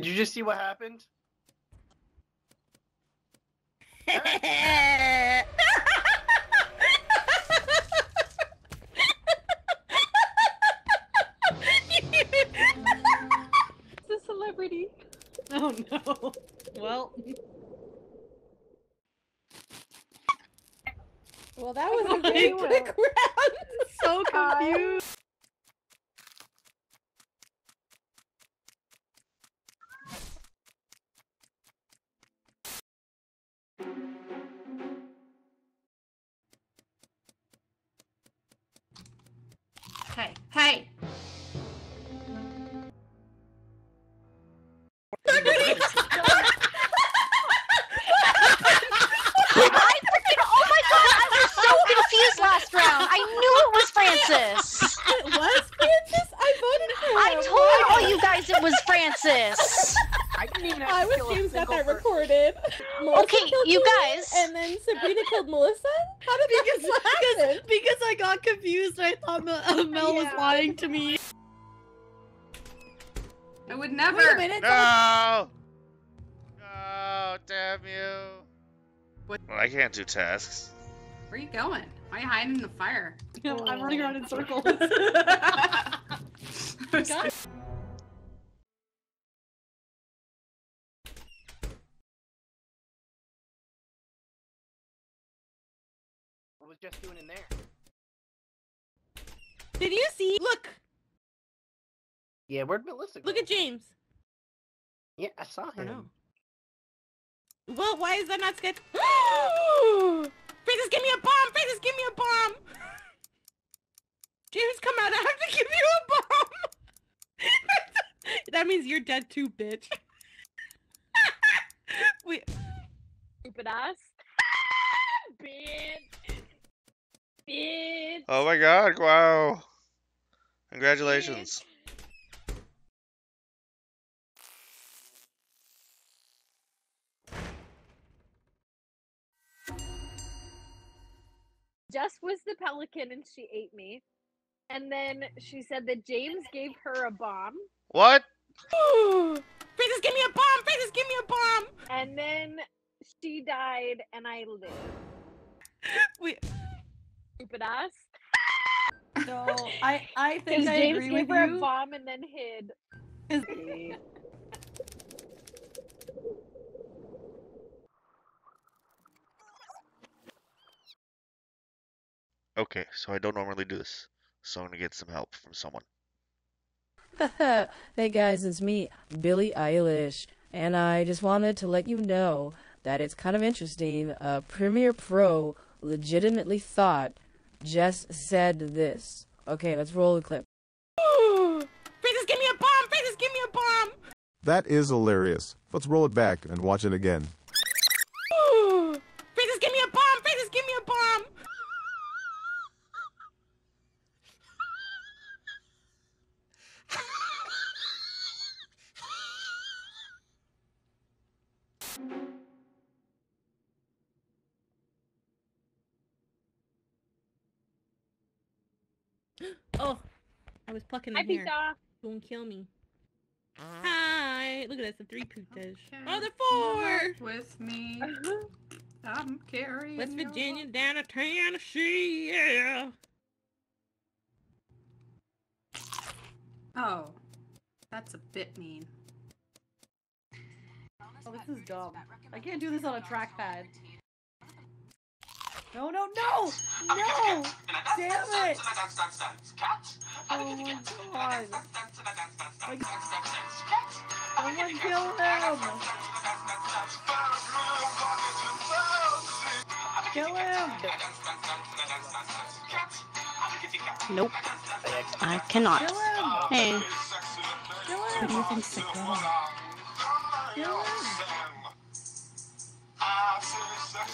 Did you just see what happened? the celebrity. Oh no. Well, Well, that was a my very God. quick round. so confused. I freaking oh my god, I was so confused last round. I knew it was Francis. It was Francis. I voted for him. I told all you guys it was Francis. I didn't even have I to was kill a James got that recorded. Melissa Okay, you Julian, guys. And then Sabrina killed Melissa. How did Because, that because, happen? because I got confused. I thought Mel, uh, Mel was lying to me. I would never. Wait a never. minute. No! No, oh, damn you. What? Well, I can't do tasks. Where are you going? Why are you hiding in the fire? You know, I'm running around in circles. God. What was just doing in there? Did you see? Look, Yeah, where'd Melissa go? look at James. Yeah, I saw him. I know. Well, why is that not sketch? Francis, give me a bomb! Francis, give me a bomb! James, come out! I have to give you a bomb! that means you're dead too, bitch. Wait, Stupid ass. Bitch. Bitch. Oh my god, wow. Congratulations. Jess was the pelican and she ate me. And then she said that James gave her a bomb. What? Francis, give me a bomb! Francis, give me a bomb! And then she died and I lived. Wait, Stupid ass. No, I I think I James agree gave with her you. a bomb and then hid. Okay, so I don't normally do this. So I'm gonna get some help from someone. hey guys, it's me, Billie Eilish, and I just wanted to let you know that it's kind of interesting. Uh, Premiere Pro legitimately thought Jess said this. Okay, let's roll the clip. Francis, give me a bomb! Francis, give me a bomb! That is hilarious. Let's roll it back and watch it again. Oh, I was plucking the Hi, hair. Pizza. Don't kill me. Hi, look at this, the three putas. Okay, Oh, the four. With me. I'm carrying. West your Virginia down to Tennessee, yeah. Oh, that's a bit mean. Oh, this is dumb. I can't do this on a trackpad. No, no, no! No! Damn it! Oh my god. Like, someone kill him! Kill him! Nope. I cannot. Kill him! Hey. Kill What do you think's the problem? Kill him!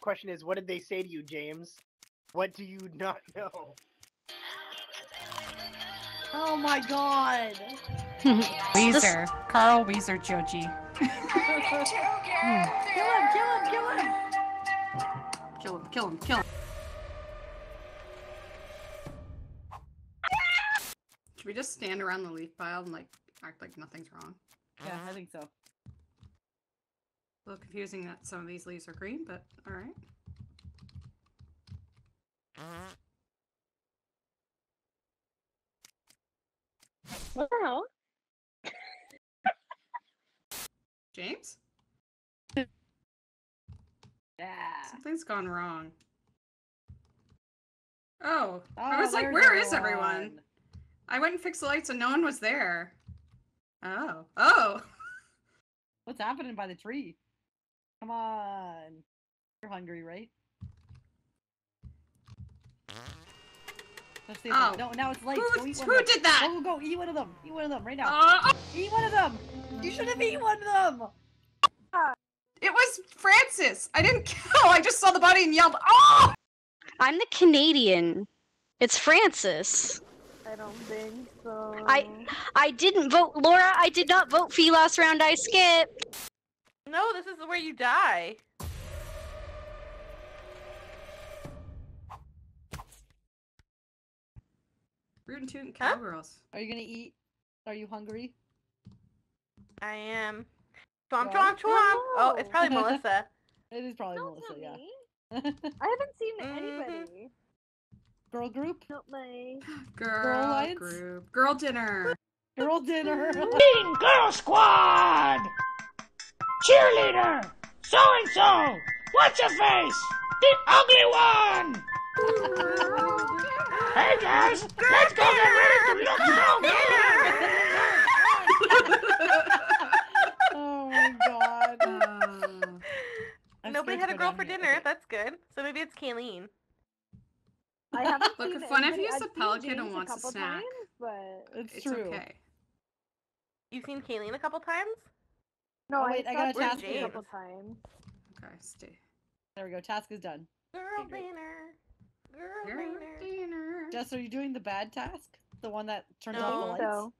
Question is, what did they say to you, James? What do you not know? oh my god. Weezer. Carl Wheezer Joji. kill him, kill him, kill him. Kill him, kill him, kill him. Should we just stand around the leaf pile and like act like nothing's wrong? Yeah, I think so. A little confusing that some of these leaves are green, but. What the hell? James? Yeah. Something's gone wrong. Oh, I Oh, was like, where is everyone? everyone. I went and fixed the lights and no one was there. Oh. Oh! What's happening by the tree? Come on. You're hungry, right? Let's see Oh. no, now it's lights. Who, Go eat one who did that? Go, go, go, eat one of them. Eat one of them right now. Uh, Eat one of them. You should have eaten one of them. it was Francis! I didn't kill! I just saw the body and yelled, Oh! I'm the Canadian. It's Francis. I don't think so. I- I didn't vote Laura. I did not vote for you last round. I skipped. No, this is where you die. Rootin' tootin' Huh? cowgirls. Are you gonna eat? Are you hungry? I am. Chomp, Yeah? chomp, chomp. Oh, it's probably Melissa. It is probably Don't Melissa, tell yeah. me. I haven't seen Mhm. anybody. Girl group, Not my. Girl Alliance? group. Girl dinner. girl dinner. Mean Girl Squad! Cheerleader! So and so! What's your face? The ugly one! Hey guys, let's go get ready to look so good! oh my god. Uh, Nobody had a girl for dinner. Okay. That's good. So maybe it's Kayleen. I haven't Look, seen if one of anybody- you is a pelican and wants a snack, times, but It's, it's true. okay. You've seen Kayleen a couple times? No, Oh, I wait, I saw got a task a for you. couple times. Okay, stay. There we go. Task is done. Girl Okay, dinner. Girl Girl dinner. dinner. Jess, are you doing the bad task? The one that turns No. off the I lights? think so.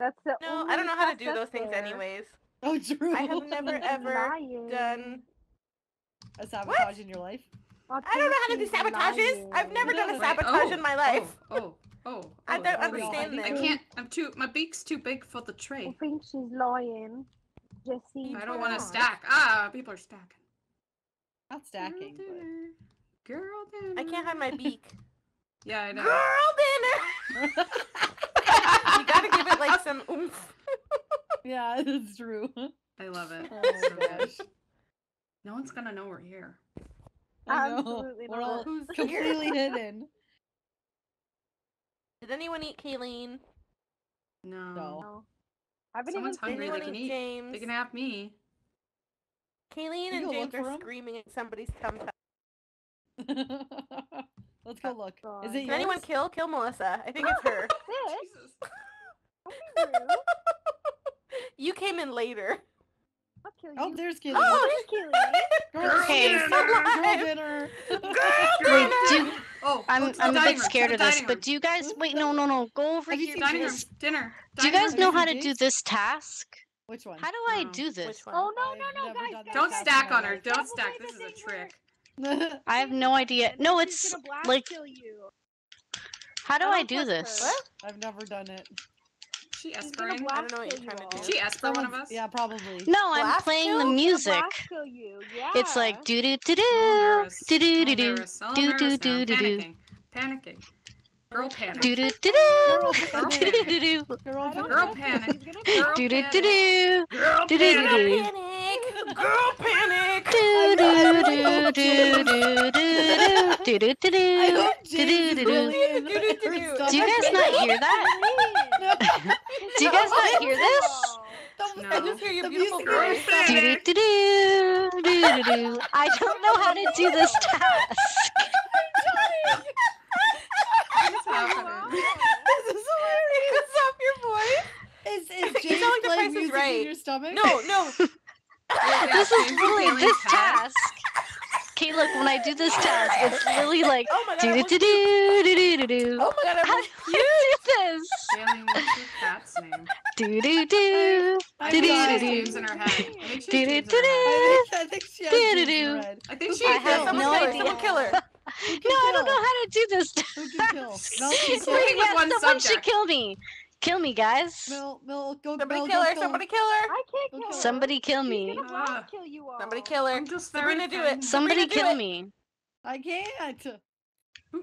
That's the No, oh, I don't know how to do those that's things anyways. Oh, true. I have never ever lying. done. a sabotage in your life. I I don't know how to do think he's sabotages. I've lying. never done a Wait, sabotage oh, in my oh, life. Oh, oh, oh. I oh, don't oh, understand I I can't. I'm too. My beak's too big for the tray. I think she's lying. Jesse. I don't want to stack. Ah, people are stacking. Not stacking, Girl but dinner. Girl dinner. I can't hide my beak. Yeah, I know. Girl dinner. you gotta give it like some oomph. yeah, it's true. I love it. Oh so my good. gosh. No one's gonna know we're here. I know. Absolutely We're all Who's completely here? hidden. Did anyone eat Kayleen? No. No. No. I haven't Someone's even hungry, seen they can eat eat. James? They can have me. Kayleen and James look for screaming at somebody's tum tum. Let's go look. Oh Is it Can yours? anyone kill? Kill Melissa. I think it's her. Jesus. Don't be rude. you came in later. I'll kill oh, you. Oh, there's Kitty. Oh, There's Keely. girl, Okay. dinner. Girl dinner. Wait, do, Oh, I'm, go to the I'm a bit scared of this, dining but do you guys wait? No, no, no. Go over Have you here. seen to dining room, dinner. Do you guys know how to do this task? Which one? How do I do this? Oh no no no guys! Don't stack on her. Don't stack. This is a trick. I have no idea. No, it's like, kill you. how do I I don't do trust this? I've never done it. She She's gonna espering. I blast don't know what kill you're trying you to all. do. She esper one of Someone's- us. Yeah, probably. No, I'm Blast playing kill? the She's gonna music. blast kill you. Yeah. It's like do do do I'm all do nervous. do do All do do nervous. All do nervous do now. do do do Panicking. Panicking. Girl panic. do do do Girl do Girl panic. do do do Girl I don't panic. Girl trust her. panic. She's gonna Girl do do panic. do do Girl do do panic. do Panic! Girl panic! do do I do do do do do do do I do hope do James do is do really do. in her stuff. Do you guys not hear that? no. Do you guys not hear this? No. I just hear your beautiful voice. Do, do, do, do, do, I don't know how to do this task. I'm this is hilarious. Stop your voice. Is, is James like playing music right. in your stomach? No, no. this is really this task. Okay, look, when I do this task, it's really like do do do do do do do. Oh my god, I'm cute. Do do do I do think she has do do James in her head. I think she do has do James in her head. I think, she has Do, do, do. I think she I have Someone no kill her. idea. Someone kill her. Who can No, I don't know how to do this. Who can kill? Mel, She's kill. with Yeah, one someone should kill me. Kill me, guys. Mel, Mel, go, Somebody Mel, kill go her. Somebody kill her. I can't kill kill her. Somebody kill me. gonna blast kill you all. Somebody kill her. I'm just Sabrina, do it. Somebody Sabrina, kill it. me. I can't.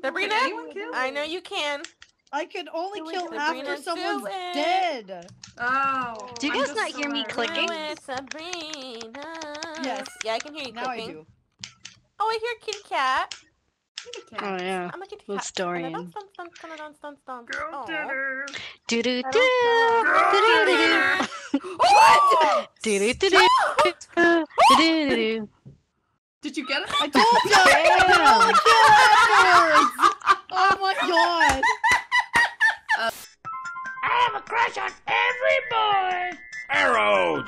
Sabrina? Can kill? I know you can. I can only Do kill Sabrina, after do someone's dead. Oh. Do you guys not hear me clicking? It, Sabrina. Yes. Yeah, I can hear you Now I clicking. do. Oh, I hear kitty cat. Okay. Oh yeah. I'm a kitty cat. Dun, dun. Girl dinner. Do do do don't do do do What? do do do do do do. Did you get it? I told you! I only kill afterwards! Oh my god! Have a crush on every boy. Arrowed!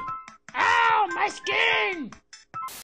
Ow, my skin!